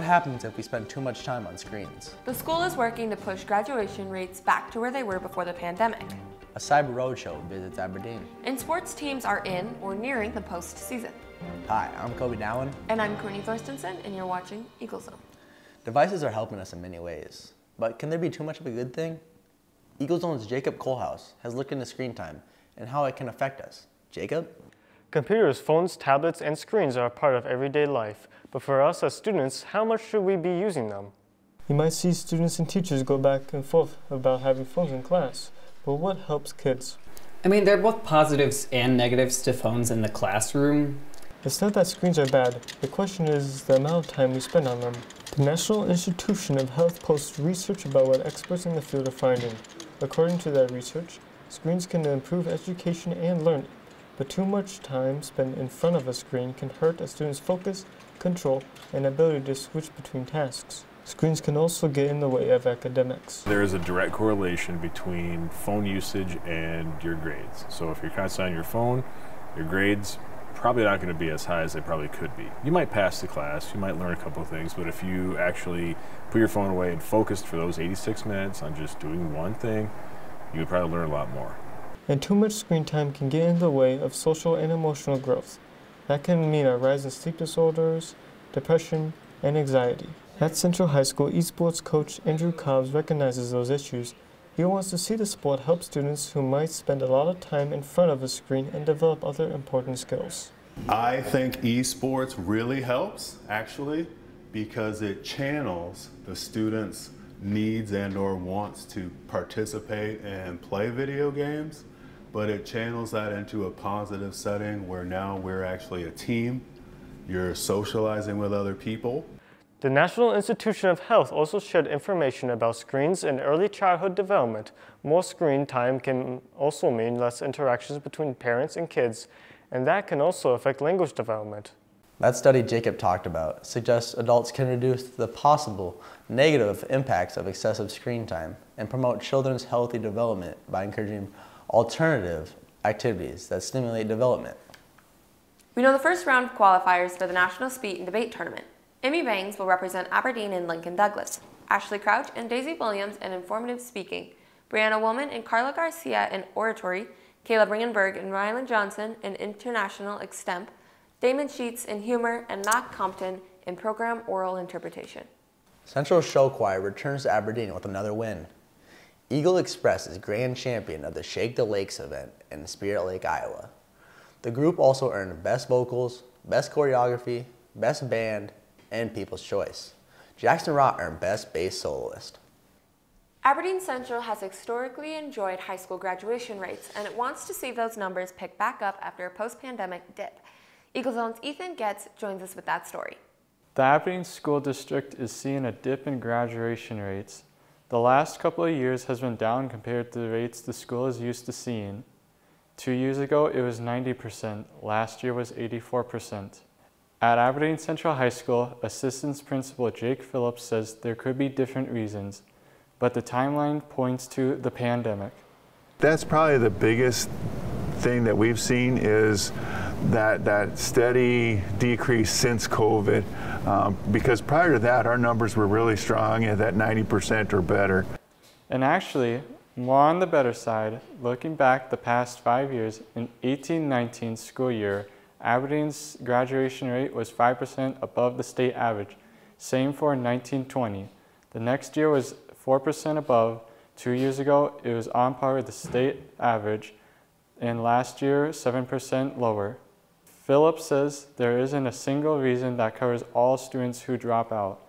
What happens if we spend too much time on screens? The school is working to push graduation rates back to where they were before the pandemic. A Cyber Roadshow visits Aberdeen. And sports teams are in or nearing the postseason. Hi, I'm Kobe Dowen. And I'm Courtney Thorstensen, and you're watching Eagle Zone. Devices are helping us in many ways, but can there be too much of a good thing? Eagle Zone's Jacob Kohlhaus has looked into screen time and how it can affect us. Jacob? Computers, phones, tablets, and screens are a part of everyday life, but for us as students, how much should we be using them? You might see students and teachers go back and forth about having phones in class, but what helps kids? I mean, there are both positives and negatives to phones in the classroom. It's not that screens are bad. The question is the amount of time we spend on them. The National Institution of Health posts research about what experts in the field are finding. According to that research, screens can improve education and learning, but too much time spent in front of a screen can hurt a student's focus, control, and ability to switch between tasks. Screens can also get in the way of academics. There is a direct correlation between phone usage and your grades. So if you're constantly on your phone, your grades probably not going to be as high as they probably could be. You might pass the class, you might learn a couple of things, but if you actually put your phone away and focused for those 86 minutes on just doing one thing, you would probably learn a lot more. And too much screen time can get in the way of social and emotional growth. That can mean a rise in sleep disorders, depression, and anxiety. At Central High School, esports coach Andrew Cobbs recognizes those issues. He wants to see the sport help students who might spend a lot of time in front of a screen and develop other important skills. I think esports really helps, actually, because it channels the students' needs and or wants to participate and play video games, but it channels that into a positive setting where now we're actually a team. You're socializing with other people. The National Institution of Health also shared information about screens in early childhood development. More screen time can also mean less interactions between parents and kids, and that can also affect language development. That study Jacob talked about suggests adults can reduce the possible negative impacts of excessive screen time and promote children's healthy development by encouraging alternative activities that stimulate development. We know the first round of qualifiers for the National Speech and Debate Tournament. Emmy Bangs will represent Aberdeen and Lincoln Douglas, Ashley Crouch and Daisy Williams in informative speaking, Brianna Woolman and Carla Garcia in oratory, Caleb Ringenberg and Rylan Johnson in international extemp, Damon Sheets in humor, and Matt Compton in program oral interpretation. Central Show Choir returns to Aberdeen with another win. Eagle Express is grand champion of the Shake the Lakes event in Spirit Lake, Iowa. The group also earned Best Vocals, Best Choreography, Best Band, and People's Choice. Jackson Rott earned Best Bass Soloist. Aberdeen Central has historically enjoyed high school graduation rates, and it wants to see those numbers pick back up after a post-pandemic dip. Eagle Zone's Ethan Getz joins us with that story. The Aberdeen School District is seeing a dip in graduation rates. The last couple of years has been down compared to the rates the school is used to seeing. Two years ago, it was 90%. Last year was 84%. At Aberdeen Central High School, Assistant Principal Jake Phillips says there could be different reasons, but the timeline points to the pandemic. That's probably the biggest thing that we've seen is that, that steady decrease since COVID. Um, because prior to that, our numbers were really strong at that 90% or better. And actually, more on the better side, looking back the past five years, in 1819 school year, Aberdeen's graduation rate was 5% above the state average. Same for 1920. The next year was 4% above. Two years ago, it was on par with the state average. And last year, 7% lower. Phillips says there isn't a single reason that covers all students who drop out,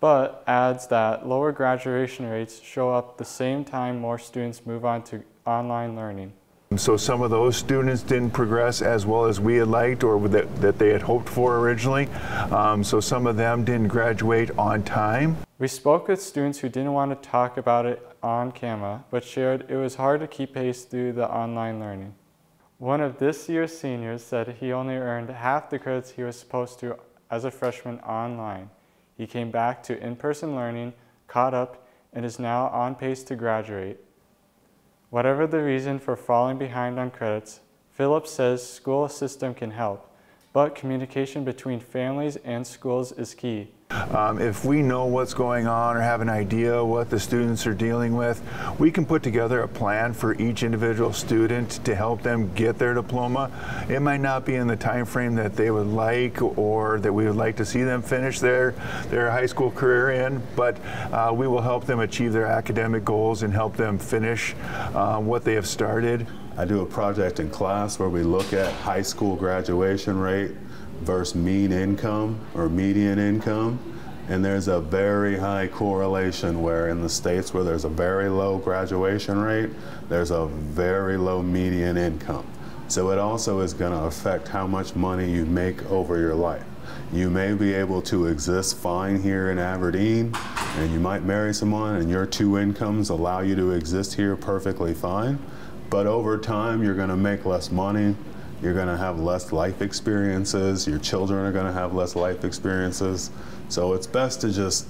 but adds that lower graduation rates show up the same time more students move on to online learning. So some of those students didn't progress as well as we had liked or that, that they had hoped for originally. Um, so some of them didn't graduate on time. We spoke with students who didn't want to talk about it on camera, but shared it was hard to keep pace through the online learning. One of this year's seniors said he only earned half the credits he was supposed to as a freshman online. He came back to in-person learning, caught up, and is now on pace to graduate. Whatever the reason for falling behind on credits, Phillips says school system can help, but communication between families and schools is key. Um, if we know what's going on or have an idea what the students are dealing with, we can put together a plan for each individual student to help them get their diploma. It might not be in the time frame that they would like or that we would like to see them finish their, their high school career in, but uh, we will help them achieve their academic goals and help them finish uh, what they have started. I do a project in class where we look at high school graduation rate versus mean income or median income. And there's a very high correlation where in the states where there's a very low graduation rate, there's a very low median income. So it also is going to affect how much money you make over your life. You may be able to exist fine here in Aberdeen, and you might marry someone, and your two incomes allow you to exist here perfectly fine. But over time, you're going to make less money, you're going to have less life experiences. Your children are going to have less life experiences. So it's best to just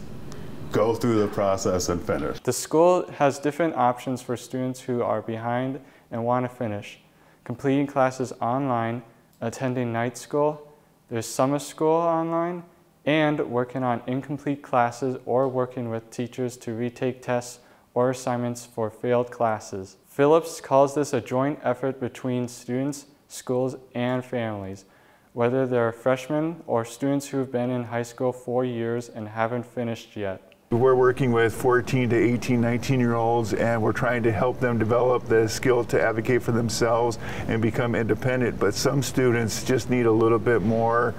go through the process and finish. The school has different options for students who are behind and want to finish. Completing classes online, attending night school, there's summer school online, and working on incomplete classes or working with teachers to retake tests or assignments for failed classes. Phillips calls this a joint effort between students schools, and families, whether they're freshmen or students who've been in high school four years and haven't finished yet. We're working with 14 to 18, 19 year olds, and we're trying to help them develop the skill to advocate for themselves and become independent. But some students just need a little bit more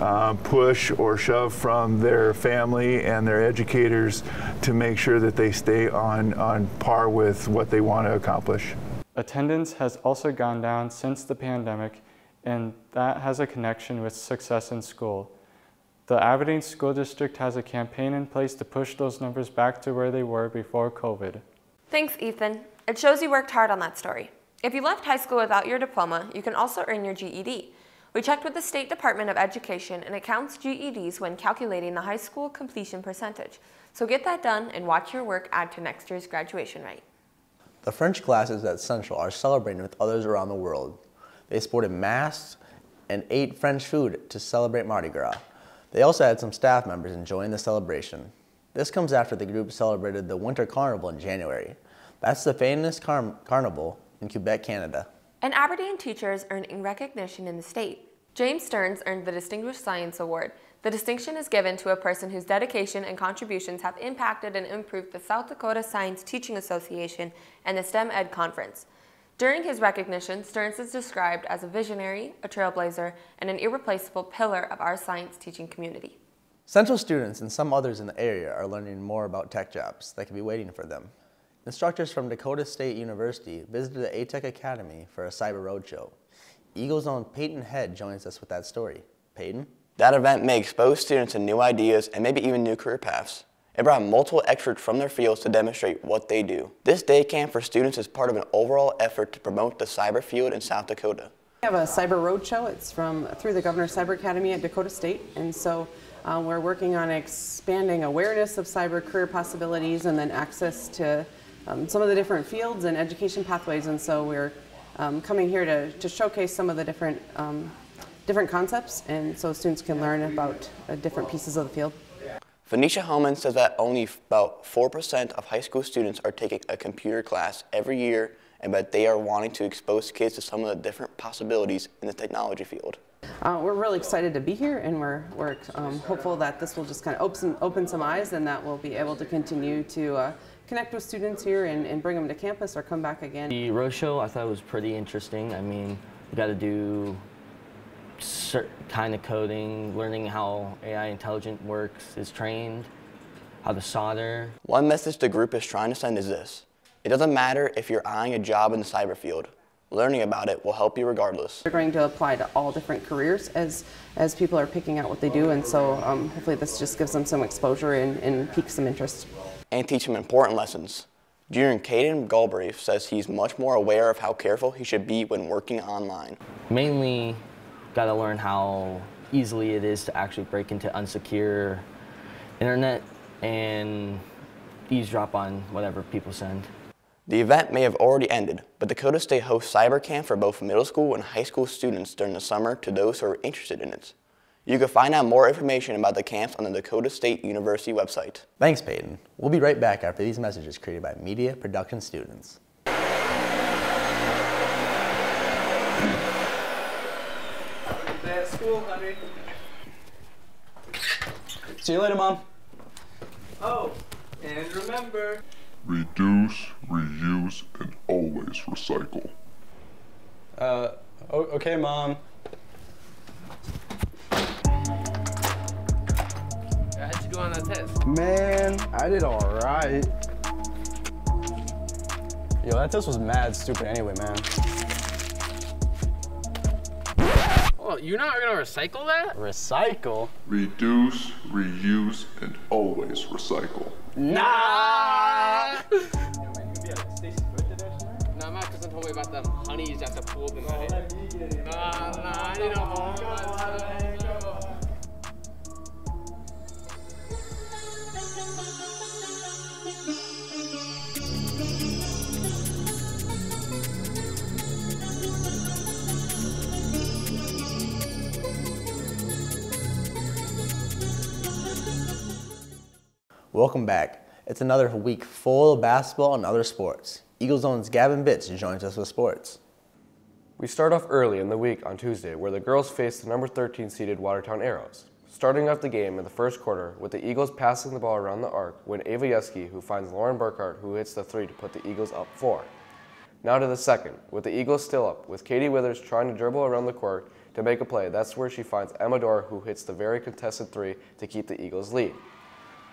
uh, push or shove from their family and their educators to make sure that they stay on, on par with what they want to accomplish. Attendance has also gone down since the pandemic, and that has a connection with success in school. The Aberdeen School District has a campaign in place to push those numbers back to where they were before COVID. Thanks, Ethan. It shows you worked hard on that story. If you left high school without your diploma, you can also earn your GED. We checked with the State Department of Education and it counts GEDs when calculating the high school completion percentage. So get that done and watch your work add to next year's graduation rate. The French classes at Central are celebrating with others around the world. They sported masks and ate French food to celebrate Mardi Gras. They also had some staff members enjoying the celebration. This comes after the group celebrated the Winter Carnival in January. That's the famous car carnival in Quebec, Canada. And Aberdeen teachers earning recognition in the state. James Stearns earned the Distinguished Science Award the distinction is given to a person whose dedication and contributions have impacted and improved the South Dakota Science Teaching Association and the STEM Ed Conference. During his recognition, Stearns is described as a visionary, a trailblazer, and an irreplaceable pillar of our science teaching community. Central students and some others in the area are learning more about tech jobs that could be waiting for them. Instructors from Dakota State University visited the ATEC Academy for a cyber roadshow. Eagle's own Peyton Head joins us with that story. Peyton? That event may expose students to new ideas and maybe even new career paths. It brought multiple experts from their fields to demonstrate what they do. This day camp for students is part of an overall effort to promote the cyber field in South Dakota. We have a cyber roadshow. It's from through the Governor's Cyber Academy at Dakota State, and so uh, we're working on expanding awareness of cyber career possibilities and then access to um, some of the different fields and education pathways. And so we're um, coming here to, to showcase some of the different um, different concepts, and so students can learn about uh, different pieces of the field. Venetia Hellman says that only about 4% of high school students are taking a computer class every year, and that they are wanting to expose kids to some of the different possibilities in the technology field. Uh, we're really excited to be here, and we're, we're um, hopeful that this will just kind of open, open some eyes and that we'll be able to continue to uh, connect with students here and, and bring them to campus or come back again. The roadshow I thought was pretty interesting. I mean, we got to do certain kind of coding, learning how AI intelligent works, is trained, how to solder. One message the group is trying to send is this. It doesn't matter if you're eyeing a job in the cyber field. Learning about it will help you regardless. We're going to apply to all different careers as, as people are picking out what they do, and so um, hopefully this just gives them some exposure and, and piques some interest. And teach them important lessons. Junior Caden Galbraith says he's much more aware of how careful he should be when working online. Mainly got to learn how easily it is to actually break into unsecure internet and eavesdrop on whatever people send. The event may have already ended, but Dakota State hosts cyber camp for both middle school and high school students during the summer to those who are interested in it. You can find out more information about the camps on the Dakota State University website. Thanks, Peyton. We'll be right back after these messages created by media production students. at school, honey. See you later, Mom. Oh, and remember. Reduce, reuse, and always recycle. Uh, okay, Mom. How'd you do on that test? Man, I did alright. Yo, that test was mad stupid anyway, man. Oh, you're not gonna recycle that? Recycle? Reduce, reuse, and always recycle. Nah! Nah, my cousin told me about them honeys at the pool tonight. Nah, nah, I didn't know. Welcome back. It's another week full of basketball and other sports. Eagle Zone's Gavin Bitts joins us with sports. We start off early in the week on Tuesday, where the girls face the number 13 seeded Watertown Arrows. Starting off the game in the first quarter with the Eagles passing the ball around the arc when Ava Yeski, who finds Lauren Burkhart, who hits the three to put the Eagles up four. Now to the second, with the Eagles still up, with Katie Withers trying to dribble around the court to make a play. That's where she finds Emma Dora, who hits the very contested three to keep the Eagles' lead.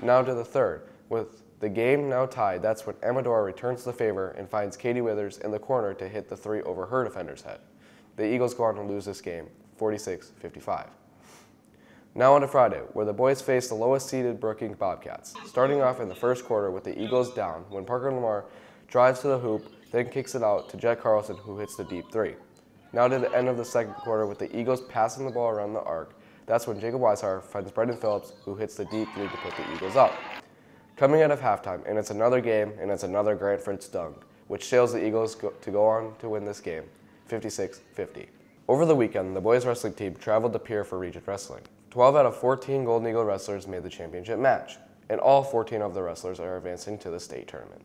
Now to the third, with the game now tied, that's when Amador returns the favor and finds Katie Withers in the corner to hit the three over her defender's head. The Eagles go on to lose this game, 46-55. Now on to Friday, where the boys face the lowest seeded Brookings Bobcats, starting off in the first quarter with the Eagles down when Parker Lamar drives to the hoop, then kicks it out to Jet Carlson who hits the deep three. Now to the end of the second quarter with the Eagles passing the ball around the arc, that's when Jacob Weishauer finds Brendan Phillips who hits the deep three to put the Eagles up. Coming out of halftime, and it's another game, and it's another Grant Fritz dunk, which sails the Eagles go to go on to win this game, 56-50. Over the weekend, the boys wrestling team traveled to Pierre for Region Wrestling. 12 out of 14 Golden Eagle wrestlers made the championship match, and all 14 of the wrestlers are advancing to the state tournament.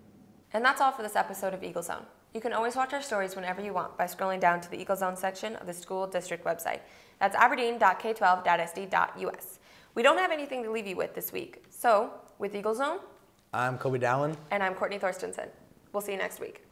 And that's all for this episode of Eagle Zone. You can always watch our stories whenever you want by scrolling down to the Eagle Zone section of the school district website. That's aberdeen.k12.sd.us. We don't have anything to leave you with this week. So, with Eagle Zone, I'm Kobe Dallin. and I'm Courtney Thorstensen. We'll see you next week.